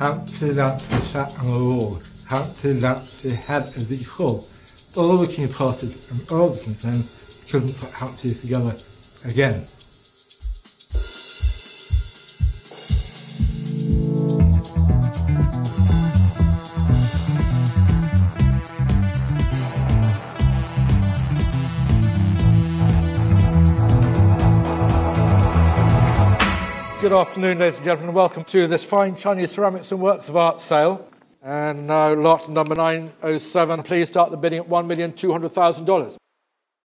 an ro ha lant se had a vi cho overking process and all overking then couldn't put Humpty together again. Good afternoon, ladies and gentlemen. Welcome to this fine Chinese ceramics and works of art sale. And now, lot number 907. Please start the bidding at $1,200,000.